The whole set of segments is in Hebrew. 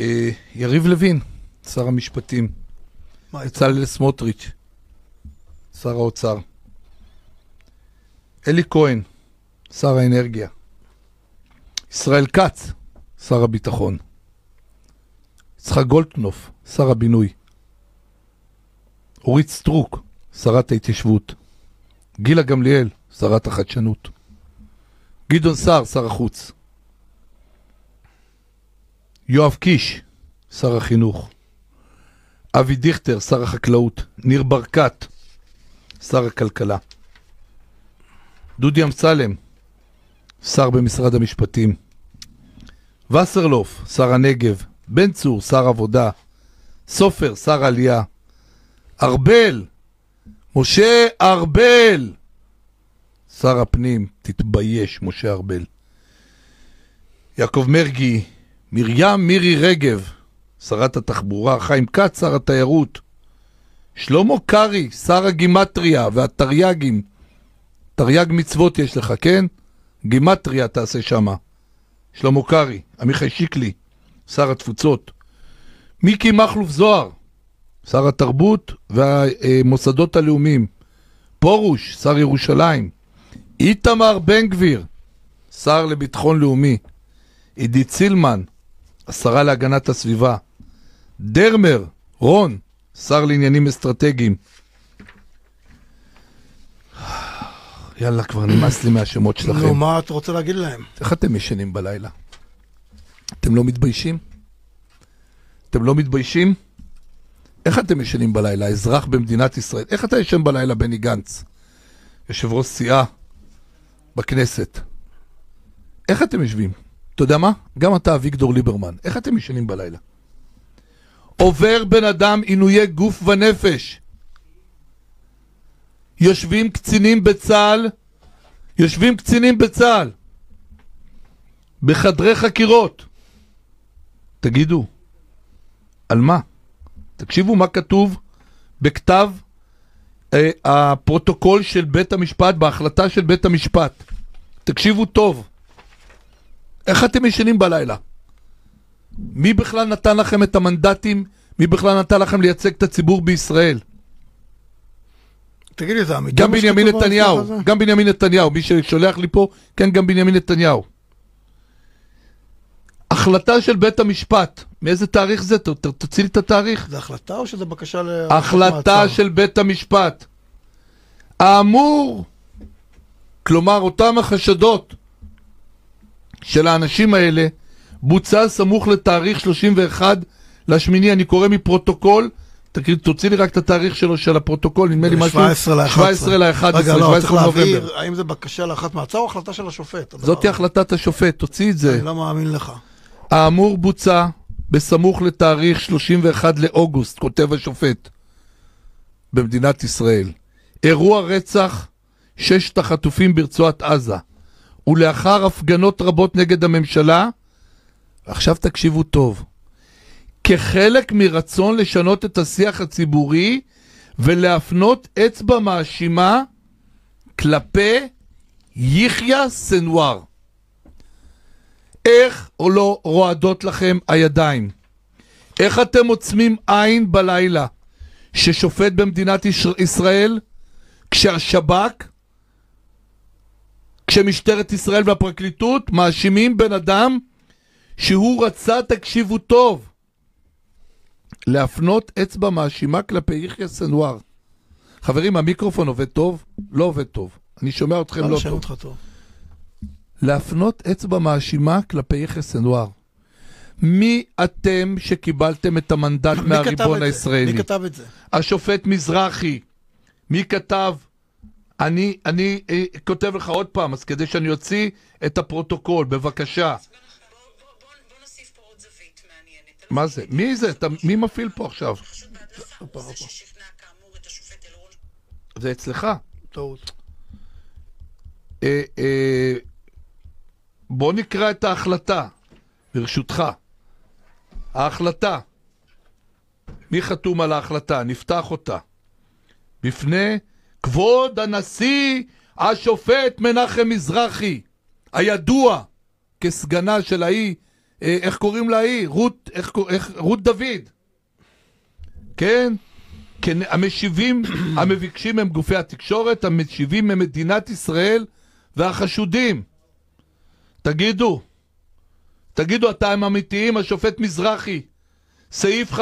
אה, יריב לוין, שר המשפטים. בצלאל סמוטריץ', שר האוצר. אלי כהן, שר האנרגיה. ישראל כץ, שר הביטחון. יצחק גולדקנופף, שר הבינוי. אורית סטרוק, שרת ההתיישבות. גילה גמליאל, שרת החדשנות. גדעון סער, שר החוץ. יואב קיש, שר החינוך. אבי דיכטר, שר החקלאות. ניר ברקת, שר הכלכלה. דודי אמסלם, שר במשרד המשפטים. וסרלוף, שר הנגב. בן צור, שר עבודה. סופר, שר עלייה. ארבל, משה ארבל, שר הפנים, תתבייש, משה ארבל. יעקב מרגי, מרים מירי רגב, שרת התחבורה, חיים כץ, שר התיירות. שלמה קרעי, שר הגימטריה והתרי"גים. תרי"ג מצוות יש לך, כן? גימטריה תעשה שמה. שלמה קרעי, עמיחי שיקלי, שר התפוצות. מיקי מכלוף זוהר, שר התרבות והמוסדות הלאומיים. פרוש, שר ירושלים. איתמר בן גביר, שר לביטחון לאומי. עידית סילמן, השרה להגנת הסביבה. דרמר, רון, שר לעניינים אסטרטגיים. יאללה, כבר נמאס לי מהשמות שלכם. נו, מה אתה רוצה להגיד להם? איך אתם ישנים בלילה? אתם לא מתביישים? אתם לא מתביישים? איך אתם ישנים בלילה, אזרח במדינת ישראל? איך אתה ישן בלילה, בני גנץ? יושב ראש סיעה בכנסת. איך אתם יושבים? אתה יודע מה? גם אתה, אביגדור ליברמן. איך אתם ישנים בלילה? עובר בן אדם עינויי גוף ונפש. יושבים קצינים בצה"ל, יושבים קצינים בצה"ל, בחדרי חקירות. תגידו, על מה? תקשיבו מה כתוב בכתב אה, הפרוטוקול של בית המשפט, בהחלטה של בית המשפט. תקשיבו טוב. איך אתם ישנים בלילה? מי בכלל נתן לכם את המנדטים? מי בכלל נתן לכם לייצג את הציבור בישראל? תגיד לי, זה אמיתי? גם בנימין נתניהו? גם בנימין נתניהו, מי ששולח לי פה, כן, גם בנימין נתניהו. החלטה של בית המשפט, מאיזה תאריך זה? תוציא לי את התאריך. זה החלטה או שזה בקשה ל... החלטה של בית המשפט. האמור, כלומר אותם החשדות של האנשים האלה, בוצע סמוך לתאריך 31 לשמיני, אני קורא מפרוטוקול, תוציא לי רק את התאריך שלו של הפרוטוקול, נדמה לי משהו, 17 ל-11. 17 ל-11, רגע, לא, 17 צריך לנובמבר. להבהיר, האם זה בקשה להארכת מעצר או החלטה של השופט? זאתי. החלטת השופט, תוציא את זה. אני לא מאמין לך. האמור בוצע בסמוך לתאריך 31 לאוגוסט, כותב השופט, במדינת ישראל. אירוע רצח ששת החטופים ברצועת עזה, ולאחר הפגנות רבות נגד הממשלה, עכשיו תקשיבו טוב, כחלק מרצון לשנות את השיח הציבורי ולהפנות אצבע מאשימה כלפי יחיא סנוואר. איך או לא רועדות לכם הידיים? איך אתם עוצמים עין בלילה ששופט במדינת יש- ישראל, כשהשב"כ, כשמשטרת ישראל והפרקליטות מאשימים בן אדם שהוא רצה, תקשיבו טוב, להפנות אצבע מאשימה כלפי יחיא סנוואר. חברים, המיקרופון עובד טוב? לא עובד טוב. אני שומע אתכם לא טוב. טוב. להפנות אצבע מאשימה כלפי יחיא סנוואר. מי אתם שקיבלתם את המנדט מהריבון? הישראלי? מי כתב את זה? השופט מזרחי. מי כתב? אני, אני אה, כותב לך עוד פעם, אז כדי שאני אוציא את הפרוטוקול, בבקשה. מה זה? מי זה? אתה, מי מפעיל פה עכשיו? זה אצלך. טעות. אה, אה, בוא נקרא את ההחלטה, ברשותך. ההחלטה. מי חתום על ההחלטה? נפתח אותה. בפני כבוד הנשיא השופט מנחם מזרחי, הידוע כסגנה של ההיא אה, איך קוראים לה היא? רות, איך, איך, רות דוד. כן? כן, המשיבים, המבקשים הם גופי התקשורת, המשיבים הם מדינת ישראל והחשודים. תגידו, תגידו, אתם אמיתיים, השופט מזרחי, סעיף 5-9,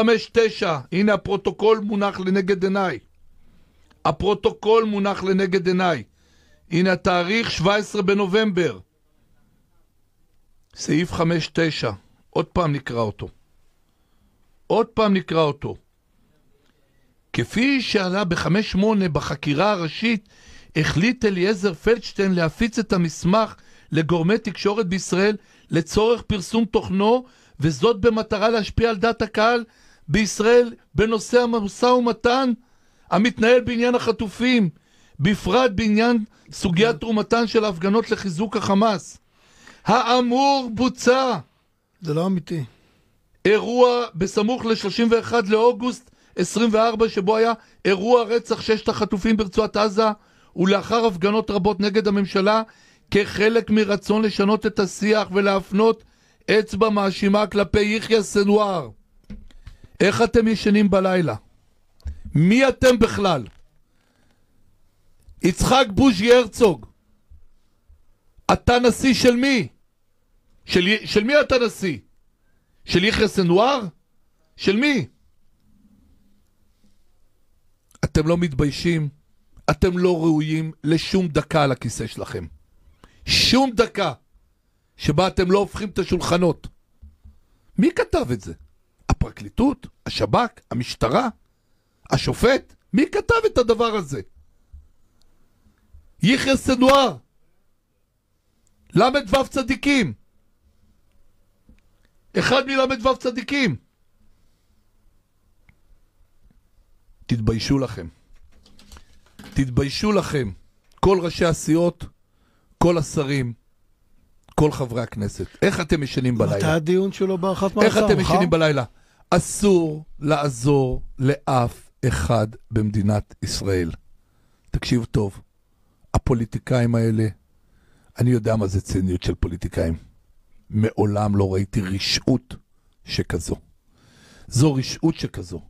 הנה הפרוטוקול מונח לנגד עיניי. הפרוטוקול מונח לנגד עיניי. הנה התאריך 17 בנובמבר. סעיף 5-9, עוד פעם נקרא אותו. עוד פעם נקרא אותו. כפי שעלה ב-5-8 בחקירה הראשית, החליט אליעזר פלדשטיין להפיץ את המסמך לגורמי תקשורת בישראל לצורך פרסום תוכנו, וזאת במטרה להשפיע על דעת הקהל בישראל בנושא המשא ומתן המתנהל בעניין החטופים, בפרט בעניין סוגיית תרומתן של ההפגנות לחיזוק החמאס. האמור בוצע. זה לא אמיתי. אירוע בסמוך ל-31 לאוגוסט 24, שבו היה אירוע רצח ששת החטופים ברצועת עזה, ולאחר הפגנות רבות נגד הממשלה, כחלק מרצון לשנות את השיח ולהפנות אצבע מאשימה כלפי יחיא סנוואר. איך אתם ישנים בלילה? מי אתם בכלל? יצחק בוז'י הרצוג, אתה נשיא של מי? של, של מי אתה נשיא? של יחיא סנוואר? של מי? אתם לא מתביישים? אתם לא ראויים לשום דקה על הכיסא שלכם. שום דקה שבה אתם לא הופכים את השולחנות. מי כתב את זה? הפרקליטות? השב"כ? המשטרה? השופט? מי כתב את הדבר הזה? יחיא סנוואר ל"ו צדיקים אחד מל"ו צדיקים תתביישו לכם. תתביישו לכם. כל ראשי הסיעות, כל השרים, כל חברי הכנסת. איך אתם ישנים מתי בלילה? הדיון שלו בהארכת מעצר? איך אתם? ישנים בלילה? אסור לעזור לאף אחד במדינת ישראל. תקשיב טוב, הפוליטיקאים האלה, אני יודע מה זה ציניות של פוליטיקאים. מעולם לא ראיתי רשעות שכזו. זו רשעות שכזו.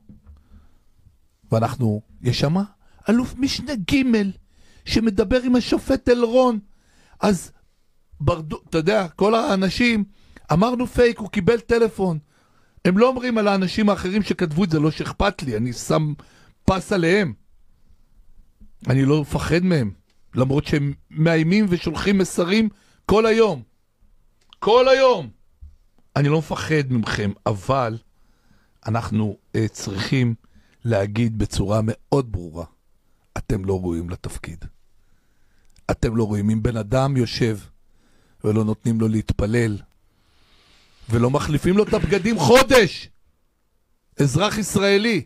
ואנחנו, יש שמה אלוף משנה ג' שמדבר עם השופט אלרון. אז ברדו, אתה יודע, כל האנשים, אמרנו פייק, הוא קיבל טלפון. הם לא אומרים על האנשים האחרים שכתבו את זה, לא שאכפת לי, אני שם פס עליהם. אני לא מפחד מהם, למרות שהם מאיימים ושולחים מסרים כל היום. כל היום. אני לא מפחד מכם, אבל אנחנו uh, צריכים להגיד בצורה מאוד ברורה, אתם לא ראויים לתפקיד. אתם לא רואים. אם בן אדם יושב ולא נותנים לו להתפלל, ולא מחליפים לו את הבגדים חודש, אזרח ישראלי,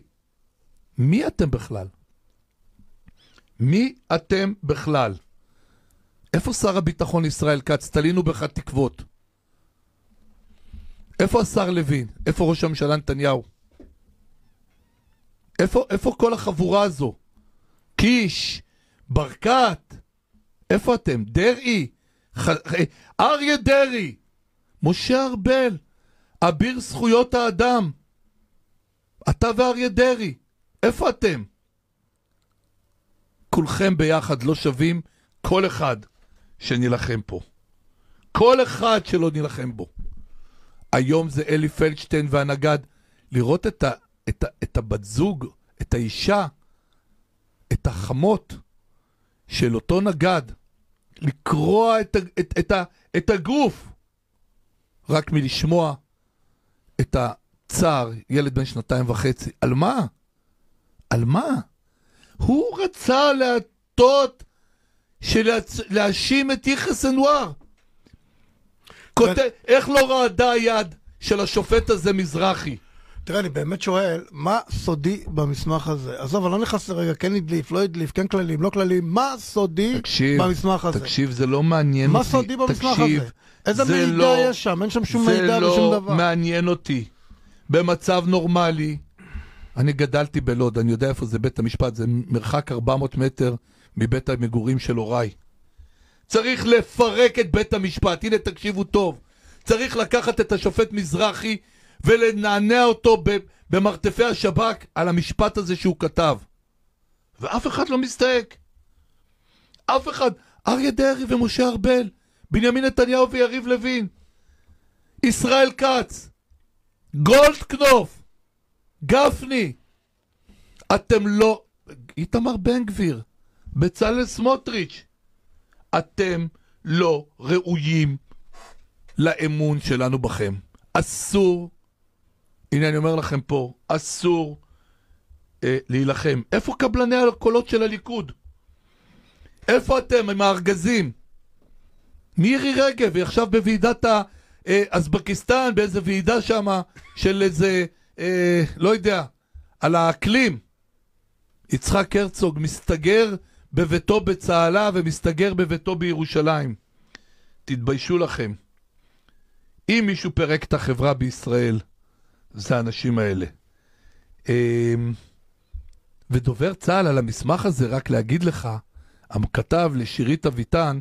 מי אתם בכלל? מי אתם בכלל? איפה שר הביטחון ישראל כץ? תלינו בך תקוות. איפה השר לוין? איפה ראש הממשלה נתניהו? איפה, איפה כל החבורה הזו? קיש, ברקת, איפה אתם? דרעי, ח... אריה דרעי, משה ארבל, אביר זכויות האדם, אתה ואריה דרעי, איפה אתם? כולכם ביחד לא שווים כל אחד שנילחם פה. כל אחד שלא נילחם בו. היום זה אלי פלדשטיין והנגד. לראות את, ה, את, ה, את הבת זוג, את האישה, את החמות של אותו נגד, לקרוע את, את, את, ה, את הגוף רק מלשמוע את הצער, ילד בן שנתיים וחצי. על מה? על מה? הוא רצה להטות. להאשים את יחיא סנוואר. כותב, איך לא רעדה היד של השופט הזה מזרחי? תראה, אני באמת שואל, מה סודי במסמך הזה? עזוב, אני לא נכנס לרגע, כן הדליף, לא הדליף, כן כללים, לא כללים, מה סודי תקשיב, במסמך הזה? תקשיב, זה לא מעניין מה אותי. סודי במסמך תקשיב, הזה? איזה זה מידע לא- יש שם? אין שם שום מידע זה ושום לא דבר. מעניין אותי. במצב נורמלי, אני גדלתי בלוד, אני יודע איפה זה בית המשפט, זה מרחק 400 מטר מבית המגורים של הוריי. צריך לפרק את בית המשפט, הנה תקשיבו טוב. צריך לקחת את השופט מזרחי ולנענע אותו במרתפי השב"כ על המשפט הזה שהוא כתב. ואף אחד לא מסתייג. אף אחד. אריה דרעי ומשה ארבל, בנימין נתניהו ויריב לוין, ישראל כץ, גולדקנופ, גפני. אתם לא... איתמר בן גביר, בצלאל סמוטריץ', אתם לא ראויים לאמון שלנו בכם. אסור, הנה אני אומר לכם פה, אסור אה, להילחם. איפה קבלני הקולות של הליכוד? איפה אתם עם הארגזים? מירי רגב, היא עכשיו בוועידת האזבקיסטן, באיזה ועידה שם של איזה, אה, לא יודע, על האקלים. יצחק הרצוג מסתגר בביתו בצהלה ומסתגר בביתו בירושלים. תתביישו לכם. אם מישהו פירק את החברה בישראל, זה האנשים האלה. אמ, ודובר צה"ל על המסמך הזה, רק להגיד לך, כתב לשירית אביטן,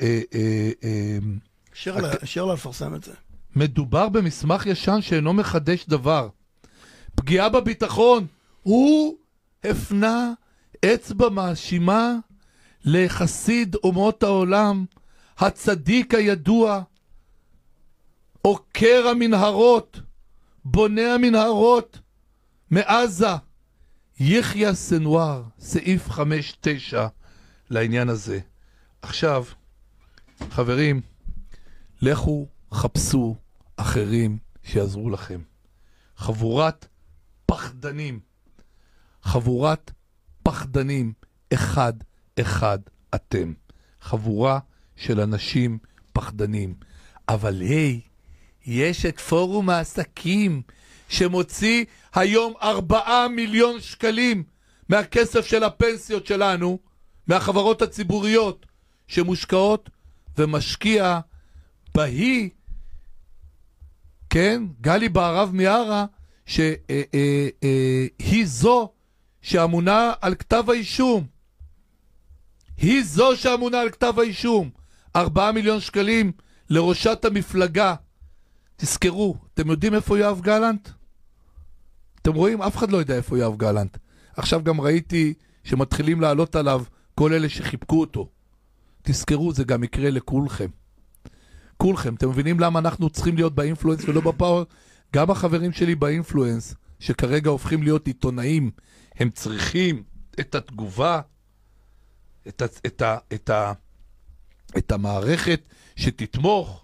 אה, אה, אה, לה לפרסם את זה. מדובר במסמך ישן שאינו מחדש דבר. פגיעה בביטחון, הוא הפנה אצבע מאשימה לחסיד אומות העולם, הצדיק הידוע, עוקר המנהרות, בונה המנהרות מעזה, יחיא סנוואר, סעיף 5-9 לעניין הזה. עכשיו, חברים, לכו חפשו אחרים שיעזרו לכם. חבורת פחדנים. חבורת פחדנים. אחד-אחד אתם. חבורה של אנשים פחדנים. אבל היי, יש את פורום העסקים שמוציא היום ארבעה מיליון שקלים מהכסף של הפנסיות שלנו, מהחברות הציבוריות שמושקעות ומשקיע בהיא, כן, גלי בהרב מיארה, שהיא אה, אה, אה, זו שאמונה על כתב האישום. היא זו שאמונה על כתב האישום. ארבעה מיליון שקלים לראשת המפלגה. תזכרו, אתם יודעים איפה יואב גלנט? אתם רואים? אף אחד לא יודע איפה יואב גלנט. עכשיו גם ראיתי שמתחילים לעלות עליו כל אלה שחיבקו אותו. תזכרו, זה גם יקרה לכולכם. כולכם. אתם מבינים למה אנחנו צריכים להיות באינפלואנס ולא בפאוור? גם החברים שלי באינפלואנס, שכרגע הופכים להיות עיתונאים, הם צריכים את התגובה, את, ה, את, ה, את, ה, את המערכת שתתמוך.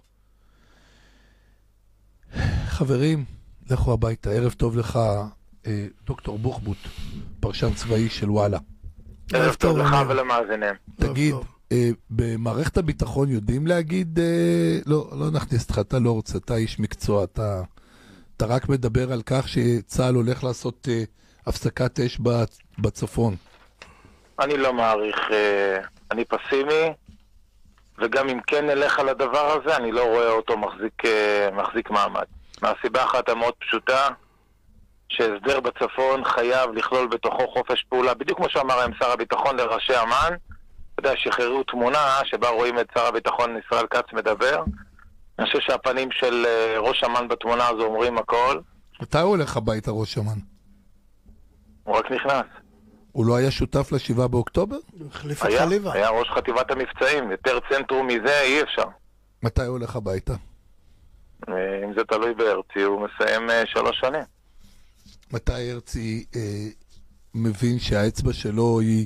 חברים, לכו הביתה. ערב טוב לך, אה, דוקטור בוחבוט, פרשן צבאי של וואלה. ערב טוב לך. ולמאזינים. תגיד. אה, במערכת הביטחון יודעים להגיד, אה, לא, לא נכניס אותך, אתה לא רוצה, אתה איש מקצוע, אתה, אתה רק מדבר על כך שצה"ל הולך לעשות אה, הפסקת אש בצ- בצפון. אני לא מעריך, אה, אני פסימי, וגם אם כן נלך על הדבר הזה, אני לא רואה אותו מחזיק, אה, מחזיק מעמד. מהסיבה אחת המאוד פשוטה, שהסדר בצפון חייב לכלול בתוכו חופש פעולה, בדיוק כמו שאמר היום שר הביטחון לראשי אמ"ן. אתה יודע, שחררו תמונה שבה רואים את שר הביטחון ישראל כץ מדבר. אני חושב שהפנים של אה, ראש אמ"ן בתמונה הזו אומרים הכל. מתי הוא הולך הביתה, ראש אמ"ן? הוא רק נכנס. הוא לא היה שותף לשבעה באוקטובר? הוא החליף את היה, חליבה. היה ראש חטיבת המבצעים, יותר צנטרום מזה אי אפשר. מתי הוא הולך הביתה? אה, אם זה תלוי בהרצי, הוא מסיים אה, שלוש שנים. מתי הרצי אה, מבין שהאצבע שלו היא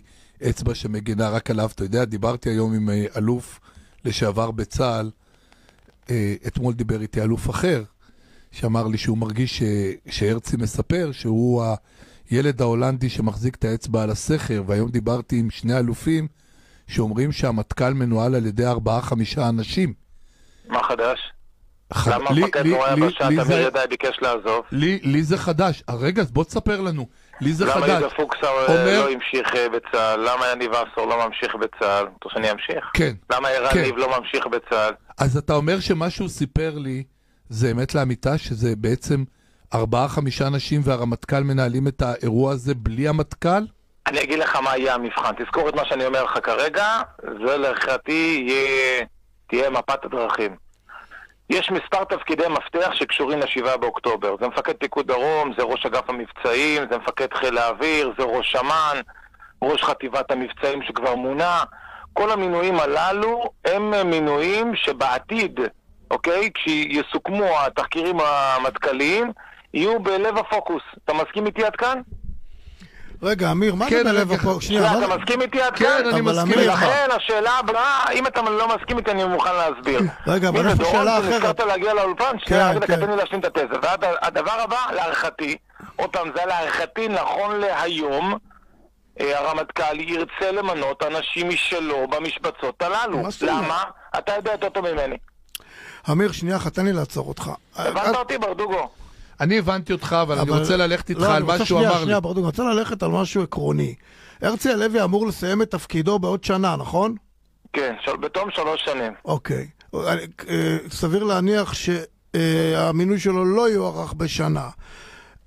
אצבע שמגינה רק עליו? אתה יודע, דיברתי היום עם אה, אלוף לשעבר בצה"ל, אה, אתמול דיבר איתי אלוף אחר, שאמר לי שהוא מרגיש ש, שהרצי מספר שהוא הילד ההולנדי שמחזיק את האצבע על הסכר, והיום דיברתי עם שני אלופים שאומרים שהמטכ"ל מנוהל על ידי ארבעה-חמישה אנשים. מה חדש? ח- למה לי- מפקד לי- היבשה תמיר זה- ידעי ביקש לעזוב? לי, לי זה חדש. רגע, אז בוא תספר לנו. לי זה למה חדש. יהודה פוקסה אה, אומר- לא המשיך אה, בצה"ל? למה יניב עשור לא ממשיך בצה"ל? אתה רוצה שאני אמשיך? כן. למה ערן כן. ניב לא ממשיך בצה"ל? אז אתה אומר שמה שהוא סיפר לי זה אמת לאמיתה, שזה בעצם ארבעה-חמישה אנשים והרמטכ"ל מנהלים את האירוע הזה בלי המטכ"ל? אני אגיד לך מה יהיה המבחן. תזכור את מה שאני אומר לך כרגע, זה יהיה- תהיה מפת הדרכים. יש מספר תפקידי מפתח שקשורים ל-7 באוקטובר. זה מפקד פיקוד דרום, זה ראש אגף המבצעים, זה מפקד חיל האוויר, זה ראש אמ"ן, ראש חטיבת המבצעים שכבר מונה. כל המינויים הללו הם מינויים שבעתיד, אוקיי? כשיסוכמו התחקירים המטכ"ליים, יהיו בלב הפוקוס. אתה מסכים איתי עד כאן? רגע, אמיר, מה כן, זה בלב רגע. הפועל? שנייה, מה אתה מסכים איתי עד כן, כאן? אני אבל מסכים איתך. לכן השאלה הבאה, אם אתה לא מסכים איתי, אני מוכן להסביר. רגע, אבל יש שאלה נזכרת אחרת. להגיע לאולפן? כן, שנייה, כן. תן לי להשלים את התזה. והדבר הבא, להערכתי, עוד פעם, זה להערכתי נכון להיום, אה, הרמטכ"ל ירצה למנות אנשים משלו במשבצות הללו. למה? אתה יודע יותר טוב ממני. אמיר, שנייה אחת, תן לי לעצור אותך. הבנת אותי, ברדוגו? אני הבנתי אותך, אבל אני אבל- רוצה ללכת איתך לא, על אני מה רוצה שהוא שנייה, אמר לי. שנייה, אני רוצה ללכת על משהו עקרוני. הרצי הלוי אמור לסיים את תפקידו בעוד שנה, נכון? כן, של- בתום שלוש שנים. אוקיי. אה, אה, סביר להניח שהמינוי שלו לא יוארך בשנה.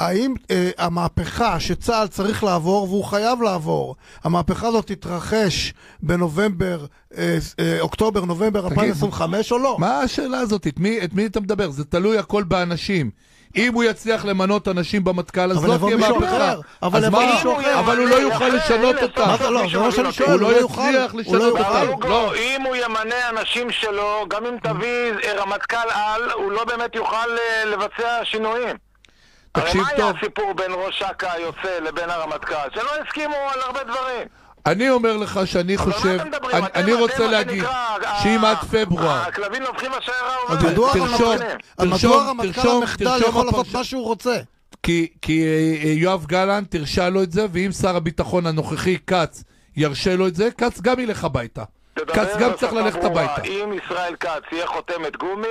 האם אה, המהפכה שצה"ל צריך לעבור, והוא חייב לעבור, המהפכה הזאת תתרחש בנובמבר, אה, אה, אוקטובר, נובמבר 2025 או לא? מה השאלה הזאת? את מי, את מי אתה מדבר? זה תלוי הכל באנשים. אם הוא יצליח למנות אנשים במטכ"ל, אז לא תהיה מהפכה. אבל יבוא? מישהו אחר. אבל הוא לא יוכל לשנות אותה. מה זה לא? זה מה שאני שואל, הוא לא הוא לא יוכל- יצליח הוא לא לשנות יוכל. אותה. אם הוא ימנה אנשים שלו, גם אם תביא אה, רמטכ"ל על, הוא לא באמת יוכל אה, לבצע שינויים. תקשיב הרי מה טוב. היה הסיפור בין ראש אכ"א היוצא לבין הרמטכ"ל? שלא הסכימו על הרבה דברים. אני אומר לך שאני חושב? אני- אתם- אני רוצה להגיד, שאם עד פברואר, הכלבים נובחים השיירה אז עוברת. מדוע תרשום, הרמטכ"ל- תרשום, מדוע הרמטכ"ל תרשום, המחדל תרשום יכול לעשות מה שהוא רוצה? כי, כי אה, אה, יואב גלנט הרשה לו את זה, ואם שר הביטחון הנוכחי כץ ירשה לו את זה, כץ גם ילך הביתה. כץ גם צריך ללכת ברורה. הביתה. אם ישראל כץ יהיה חותמת גומי,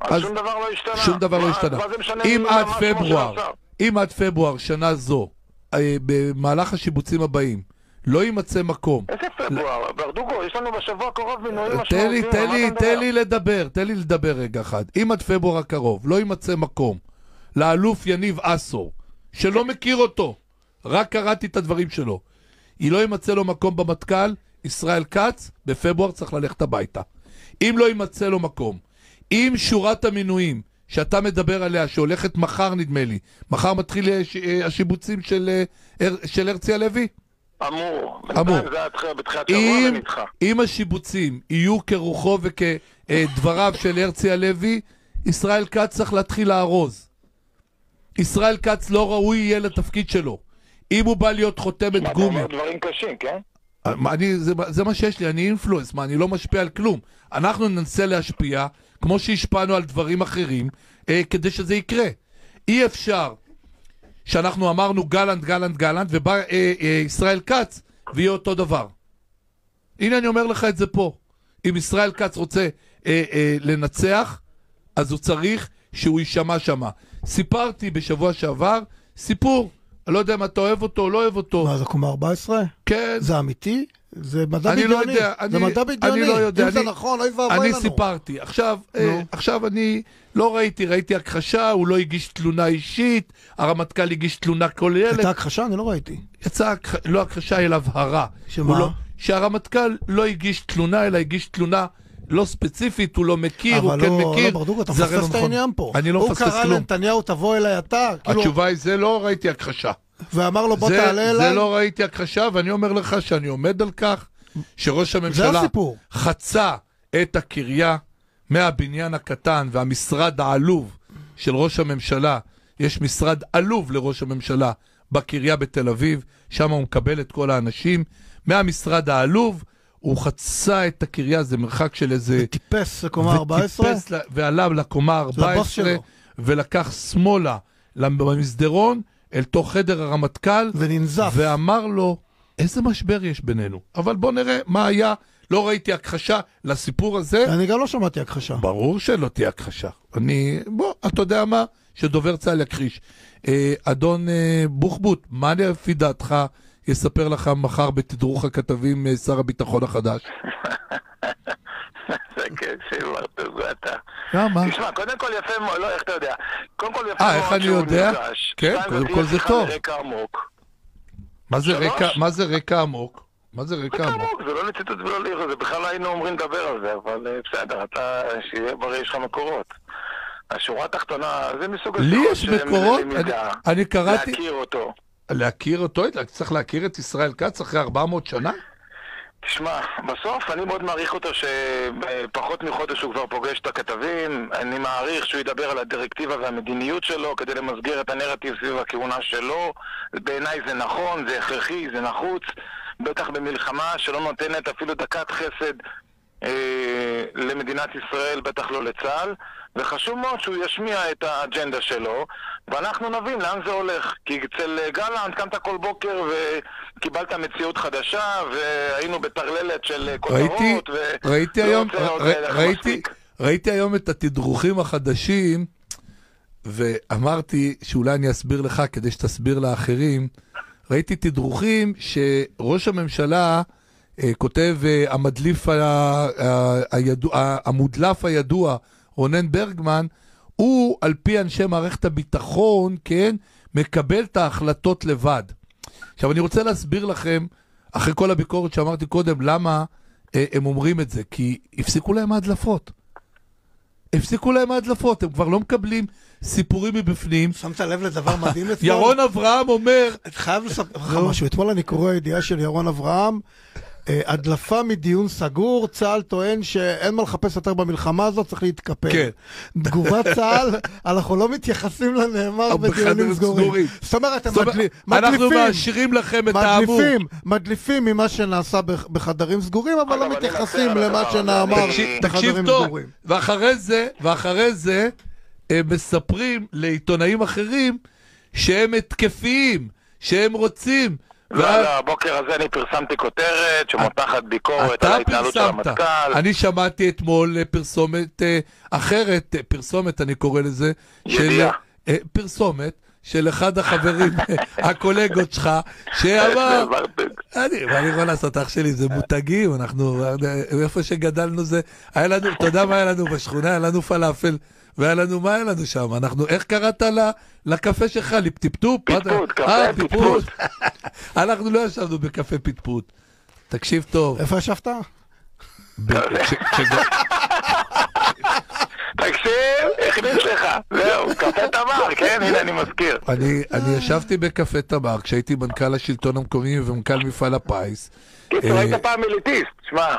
אז אז שום דבר לא השתנה. שום דבר לא השתנה. אם עד פברואר? אם עד פברואר שנה זו, אה, במהלך השיבוצים הבאים, לא יימצא מקום. איזה פברואר? ברדוגו, יש לנו בשבוע הקרוב מינויים תן לי, משמעותיים. תן לי, תן? לי לדבר, תן לי לדבר רגע אחד. אם עד פברואר הקרוב לא יימצא מקום לאלוף יניב אסור, שלא מכיר אותו, רק קראתי את הדברים שלו, היא לא יימצא לו מקום במטכ"ל, ישראל כץ, בפברואר צריך ללכת הביתה. אם לא יימצא לו מקום, אם שורת המינויים שאתה מדבר עליה, שהולכת מחר נדמה לי, מחר מתחיל אה, אה, השיבוצים של, אה, של הרצי הלוי? אמור. אמור. זה היה בתחילת שבוע אם, ונדחה. אם השיבוצים יהיו כרוחו וכדבריו של הרצי הלוי, ישראל כץ צריך להתחיל לארוז. ישראל כץ לא ראוי יהיה לתפקיד שלו. אם הוא בא להיות חותמת מה, אתה גומי, אומר דברים קשים, כן? מה, אני, זה, זה מה שיש לי, אני אינפלואנס, מה, אני לא משפיע על כלום. אנחנו ננסה להשפיע, כמו שהשפענו על דברים אחרים, אה, כדי שזה יקרה. אי אפשר שאנחנו אמרנו גלנט, גלנט, גלנט, ובא אה, אה, ישראל כץ, ויהיה אותו דבר. הנה אני אומר לך את זה פה. אם ישראל כץ רוצה אה, אה, לנצח, אז הוא צריך שהוא יישמע שמה. סיפרתי בשבוע שעבר סיפור, אני לא יודע אם אתה אוהב אותו או לא אוהב אותו. מה, זה קומה 14? כן, זה אמיתי? זה מדע אני בדיוני. לא יודע, זה אני, מדע בדיוני. אני לא יודע, אם זה אני, נכון, אוי ואבוי אני לנו. סיפרתי. עכשיו, אה. עכשיו אני לא ראיתי, ראיתי הכחשה, הוא לא הגיש תלונה אישית, הרמטכ"ל הגיש תלונה כוללת, הייתה הכחשה? אני לא ראיתי. יצאה לא הכחשה אלא הבהרה. שמה? לא, שהרמטכ"ל לא הגיש תלונה, אלא הגיש תלונה לא ספציפית, הוא לא מכיר, הוא אבל כן לא, מכיר. לא, ברדוגו, אתה זה מפספס לא את נכון. העניין פה. אני לא מפספס הוא קרא כלום. לנתניהו, תבוא אליי אתה, כאילו, התשובה היא, זה לא ראיתי הכחשה. ואמר לו, בוא זה, תעלה זה אליי. לא ראיתי הכחשה, ואני אומר לך שאני עומד על כך שראש הממשלה. חצה את הקריה מהבניין הקטן והמשרד העלוב של ראש הממשלה. יש משרד עלוב לראש הממשלה בקריה בתל אביב, שם הוא מקבל את כל האנשים. מהמשרד העלוב הוא חצה את הקריה, זה מרחק של איזה... טיפס לקומה 14? וטיפס ועלה לקומה 14, שלו. ולקח שמאלה במסדרון, אל תוך חדר הרמטכ"ל, וננזף. ואמר לו, איזה משבר יש בינינו. אבל בוא נראה מה היה. לא ראיתי הכחשה לסיפור הזה. אני גם לא שמעתי הכחשה. ברור שלא תהיה הכחשה. אני, בוא, אתה יודע מה? שדובר צה"ל יכחיש. אה, אדון אה, בוחבוט, מה לפי דעתך יספר לך מחר בתדרוך הכתבים אה, שר הביטחון החדש? זה אתה. למה? תשמע, קודם כל יפה מאוד, לא, איך אתה יודע? קודם כל יפה אה, מאוד איך אני שהוא יודע? נפגש. כן, קודם כל זה טוב. מה זה. רקע, מה זה רקע עמוק? מה זה רקע עמוק? זה לא לציטוט ולא לאיכות, זה בכלל לא היינו אומרים לדבר על זה, אבל אה, בסדר, אתה, שיהיה בריא, יש לך מקורות. השורה התחתונה, זה מסוג לי השיחות יש שהם מקורות, אני קראתי, להכיר אותו. להכיר אותו, צריך להכיר את ישראל כץ אחרי 400 שנה? תשמע, בסוף אני מאוד מעריך אותו שבפחות מחודש הוא כבר פוגש את הכתבים. אני מעריך שהוא ידבר על הדירקטיבה והמדיניות שלו כדי למסגר את הנרטיב סביב הכהונה שלו. בעיניי זה נכון, זה הכרחי, זה נחוץ. בטח במלחמה שלא נותנת אפילו דקת חסד למדינת ישראל, בטח לא לצה"ל. וחשוב מאוד שהוא ישמיע את האג'נדה שלו, ואנחנו נבין לאן זה הולך. כי אצל אה, גלנט קמת כל בוקר וקיבלת מציאות חדשה, והיינו בטרללת של אה, ראיתי, כותרות, ו... ראיתי לא היום, ר- ראיתי, מספיק. ראיתי היום את התדרוכים החדשים, ואמרתי שאולי אני אסביר לך כדי שתסביר לאחרים. ראיתי תדרוכים שראש הממשלה אה, כותב אה, המדליף ה- ה- הידוע, המודלף הידוע, רונן ברגמן, הוא על פי אנשי מערכת הביטחון, כן, מקבל את ההחלטות לבד. עכשיו אני רוצה להסביר לכם, אחרי כל הביקורת שאמרתי קודם, למה אה, הם אומרים את זה, כי הפסיקו להם ההדלפות. הפסיקו להם ההדלפות, הם כבר לא מקבלים סיפורים מבפנים. שמת לב לדבר מדהים אתמול? ירון אברהם אומר, אני חייב לספר לך משהו. אתמול אני קורא ידיעה של ירון אברהם, אה, הדלפה מדיון סגור, צה"ל טוען שאין מה לחפש יותר במלחמה הזאת, צריך להתקפל. כן. תגובת צה"ל, אנחנו לא מתייחסים לנאמר בדיונים בחדרים סגורים. סגורים. זאת אומרת, הם זאת אומרת, מדלי- אנחנו מדליפים. מאשרים לכם את האמור. מדליפים, מדליפים ממה שנעשה בח- בחדרים סגורים, אבל לא מתייחסים למה. שנאמר תקשיב- תקשיב בחדרים טוב, סגורים. ואחרי זה, ואחרי זה, הם מספרים לעיתונאים אחרים שהם התקפיים, שהם רוצים. ואז- הבוקר הזה אני פרסמתי כותרת שמותחת ביקורת על ההתנהלות של. המטכ"ל. אני שמעתי אתמול אה, פרסומת אה, אחרת, אה, פרסומת אני קורא לזה, של ידיעה. אה, פרסומת של אחד החברים, הקולגות שלך, שאמר, אני, מה אני יכול לעשות, אח שלי, זה מותגים, אנחנו, איפה שגדלנו זה, היה לנו, אתה יודע מה היה לנו בשכונה? היה לנו פלאפל, והיה לנו, מה היה לנו שם? אנחנו, איך קראת לקפה שלך? ליפטיפטופ? פטפוט, קפה פטפוט. אנחנו לא ישבנו בקפה פטפוט. תקשיב טוב. איפה ישבת? תקשיב, הכניס לך, זהו, קפה תמר, כן, הנה אני מזכיר. אני, אני ישבתי בקפה תמר כשהייתי מנכ"ל השלטון המקומי ומנכ"ל מפעל הפיס. קיצור, אה, היית פעם אליטיסט, שמע.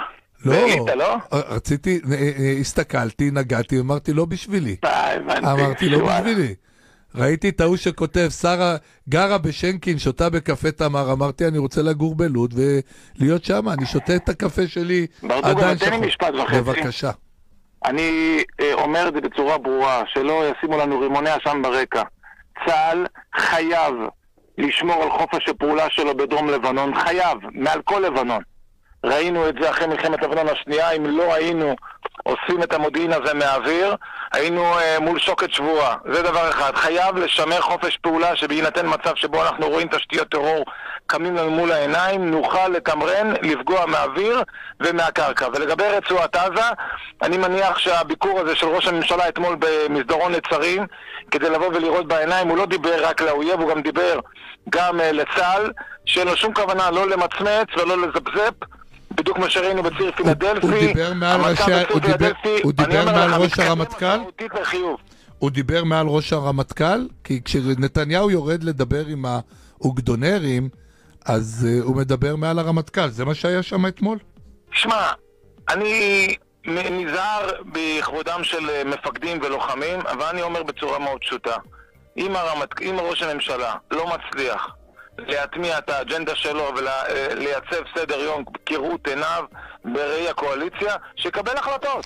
לא, לא? רציתי, אה, אה, הסתכלתי, נגעתי, אמרתי לא בשבילי. אה. אמרתי לא. בשבילי. ראיתי את ההוא שכותב, שרה גרה בשנקין, שותה בקפה תמר, אמרתי אני רוצה לגור בלוד ולהיות שם, אני שותה את הקפה שלי ברדוגו, עדיין שחור. משפט וחצי. בבקשה. אני אה, אומר את זה בצורה ברורה, שלא ישימו לנו רימוני עשן ברקע. צה"ל חייב לשמור על חופש הפעולה שלו בדרום לבנון, חייב, מעל כל לבנון. ראינו את זה אחרי מלחמת לבנון השנייה, אם לא היינו עושים את המודיעין הזה מהאוויר, היינו אה, מול שוקת שבועה. זה דבר אחד. חייב לשמר חופש פעולה שבהינתן מצב שבו אנחנו רואים תשתיות טרור קמים לנו מול העיניים, נוכל לתמרן, לפגוע מהאוויר ומהקרקע. ולגבי רצועת עזה, אני מניח שהביקור הזה של ראש הממשלה אתמול במסדרון נצרים, כדי לבוא ולראות בעיניים, הוא לא דיבר רק לאויב, הוא גם דיבר גם אה, לצה"ל, שאין לו שום כוונה לא למצמץ ולא לזפזפ. בדיוק מה שראינו בציר פילדלפי. הוא דיבר מעל ראשי- הוא דיבר- מעל ראש הרמטכ"ל? הוא דיבר מעל ראש הרמטכ"ל, כי כשנתניהו יורד לדבר עם האוגדונרים, אז uh, הוא מדבר מעל הרמטכ"ל, זה מה שהיה שם אתמול? שמע, אני נזהר בכבודם של אה, מפקדים ולוחמים, אבל אני אומר בצורה מאוד פשוטה. אם, הרמת... אם ראש הממשלה לא מצליח להטמיע את האג'נדה שלו ולייצב סדר יום כראות עיניו בראי הקואליציה, שיקבל החלטות.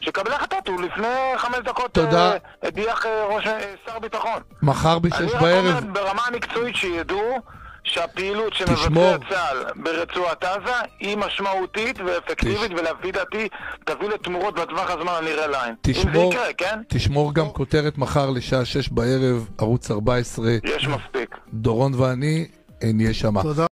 שיקבל החלטות, הוא לפני חמש דקות תודה. אה, הדיח אה, ראש אה, שר ביטחון. מחר אני בשש רק בערב, אומר ברמה המקצועית שידעו שהפעילות תשמור. שמבצע צה"ל ברצועת עזה היא משמעותית ואפקטיבית תש- ולפי דעתי תביא לתמורות בטווח הזמן הנראה לעין. אם זה תשמור, יקרה, כן? תשמור גם כותרת מחר לשעה שש בערב, ערוץ 14, יש מספיק. דורון ואני אה, נהיה שמה. תודה